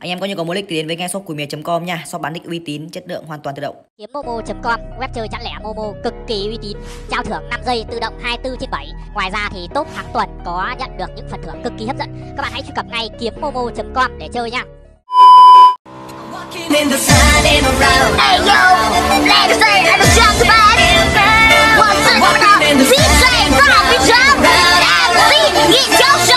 Anh em có nhu cầu mua lịch thì đến với ngay shop cùimìa.com nha, shop bán lịch uy tín, chất lượng hoàn toàn tự động. Kiếm momo.com, web chơi chặn lẻ momo cực kỳ uy tín, trao thưởng 5 giây tự động 24 trên 7. Ngoài ra thì top hàng tuần có nhận được những phần thưởng cực kỳ hấp dẫn. Các bạn hãy truy cập ngay kiếm momo.com để chơi nha. Hey yo,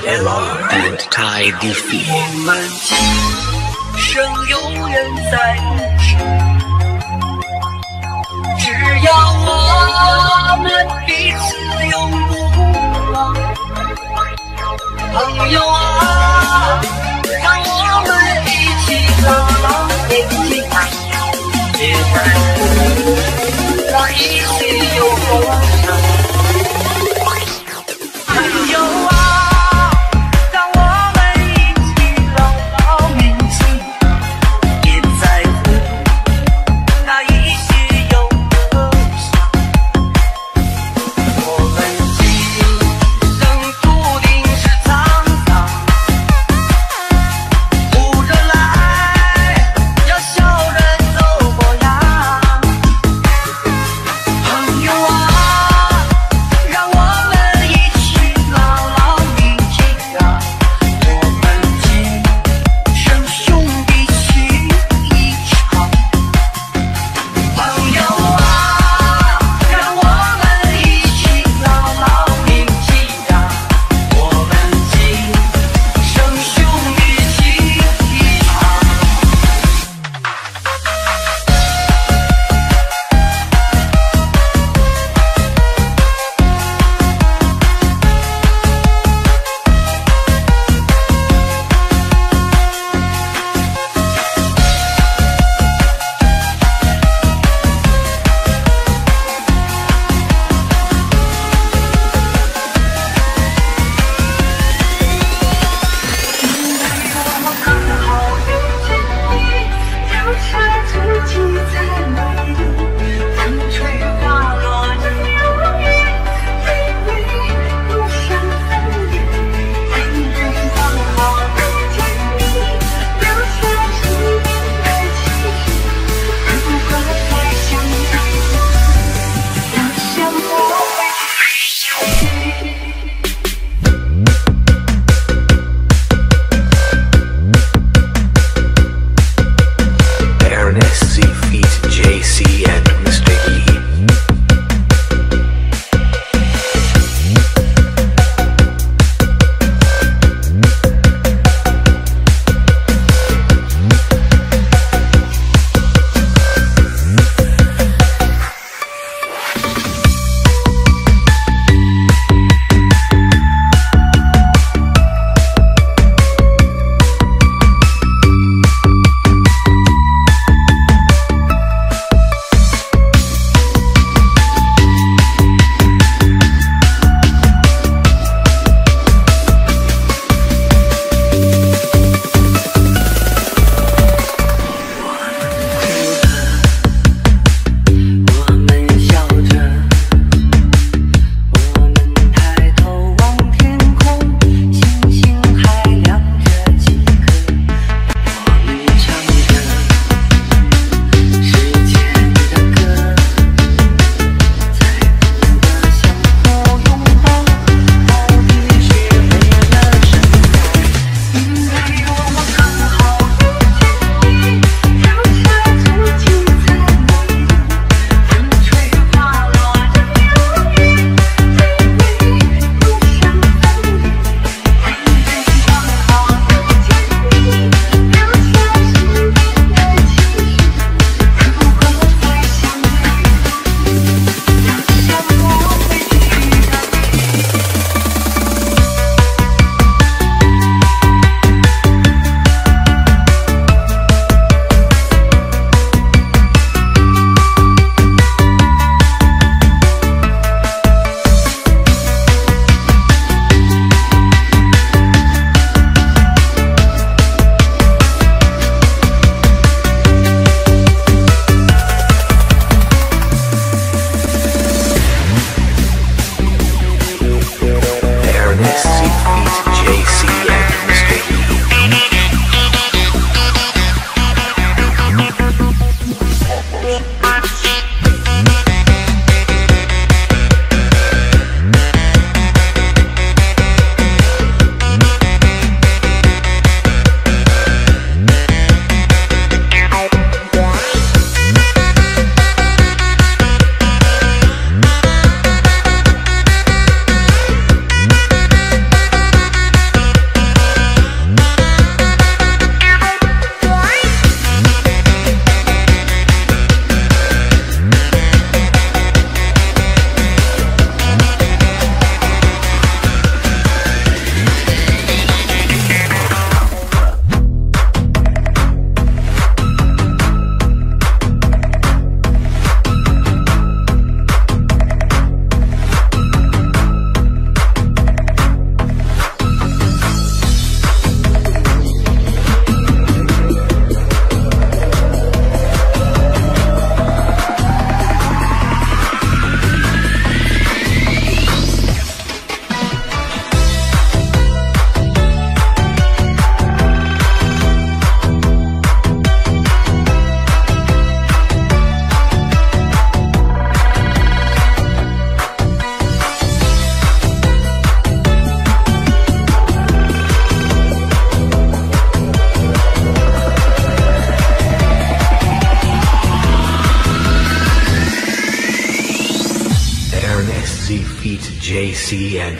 别浪费我们今生有缘在路只要我们彼此永不忘朋友啊让我们一起牢牢铭记别再哭那一些忧愁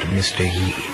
Mr. He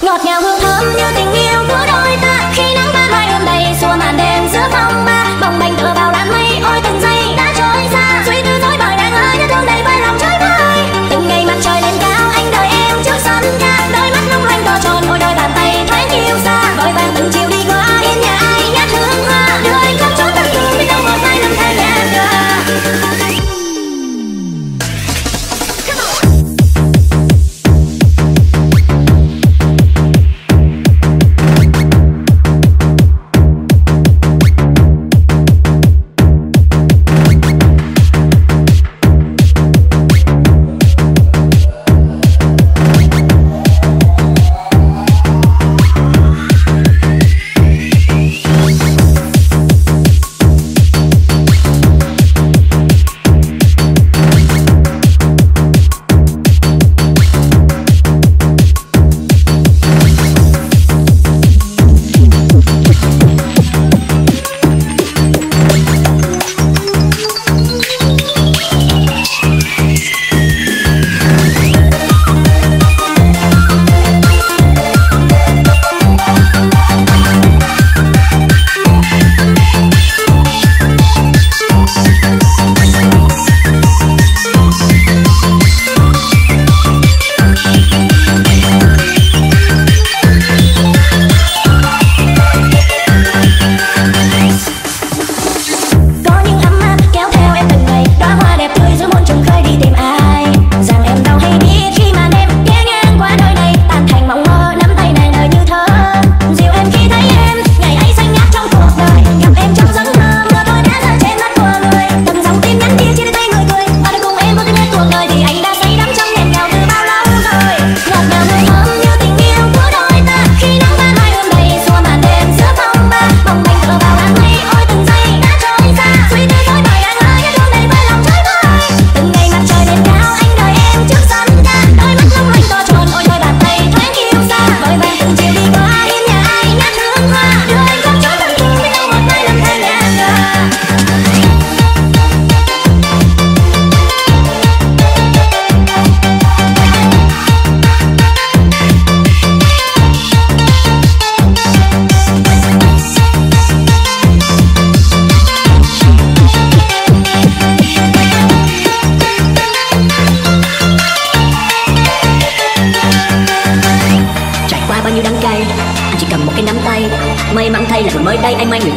ngọt ngào hương thơm như tình yêu của đôi ta. Khi nắng ban mai ôm đầy, xua màn đêm giữa phong ba. Bồng bềnh tựa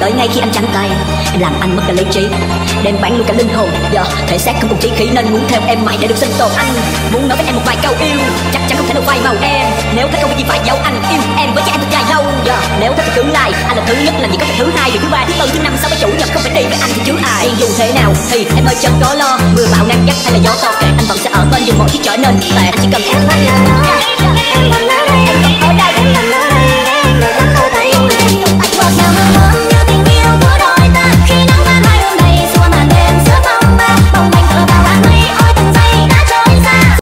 ngay khi anh trắng tay, Em làm anh mất cả lý trí. Đem bán luôn cả linh hồn, Giờ thể xác không còn trí khí Nên muốn theo em mãi để được sinh tồn Anh. Muốn nói với em một vài câu yêu, Chắc chắn không thể nào phai màu em. Nếu thấy không có gì phải giấu, anh yêu em với cha em thật dài lâu Giờ nếu thích thì cứ Anh là thứ nhất làm gì có thể thứ hai thứ ba, thứ tư, thứ năm sáu với chủ nhật không phải đi với anh thì chứ ai. Dù thế nào thì em ơi chẳng có lo, Mưa bão nắng gắt hay là gió to kệ Anh vẫn sẽ ở bên dù mọi thứ trở nên tệ. Anh chỉ cần em thôi Em còn ở đây em